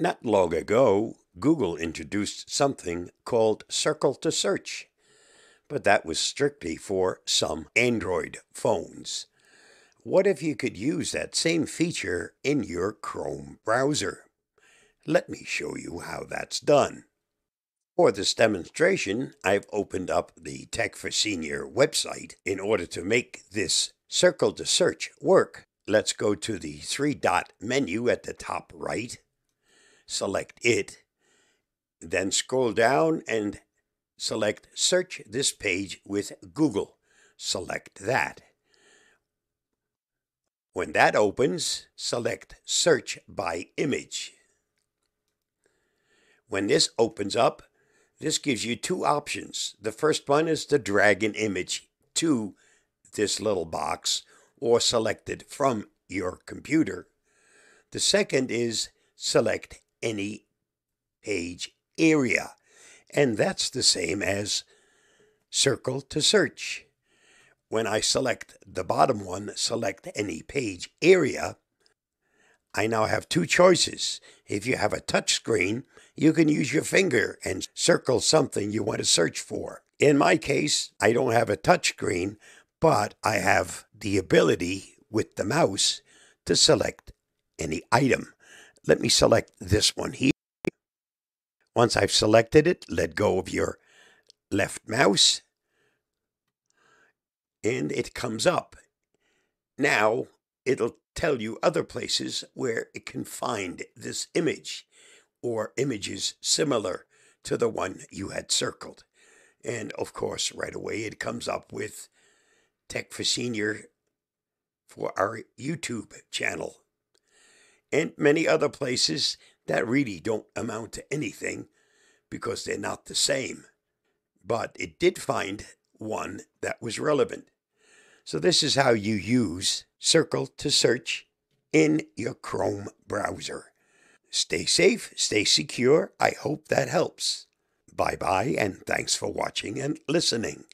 Not long ago, Google introduced something called Circle to Search, but that was strictly for some Android phones. What if you could use that same feature in your Chrome browser? Let me show you how that's done. For this demonstration, I've opened up the Tech for Senior website. In order to make this circle to search work, let's go to the three dot menu at the top right, select it, then scroll down and select Search this page with Google. Select that. When that opens, select Search by Image. When this opens up, this gives you two options. The first one is to drag an image to this little box or select it from your computer. The second is select any page area, and that's the same as circle to search. When I select the bottom one, select any page area, I now have two choices. If you have a touch screen, you can use your finger and circle something you want to search for. In my case, I don't have a touch screen, but I have the ability with the mouse to select any item. Let me select this one here. Once I've selected it, let go of your left mouse and it comes up. Now it'll tell you other places where it can find this image or images similar to the one you had circled. And of course, right away it comes up with Tech for Senior for our YouTube channel and many other places that really don't amount to anything because they're not the same. But it did find one that was relevant. So this is how you use Circle to search in your Chrome browser. Stay safe, stay secure. I hope that helps. Bye bye, and thanks for watching and listening.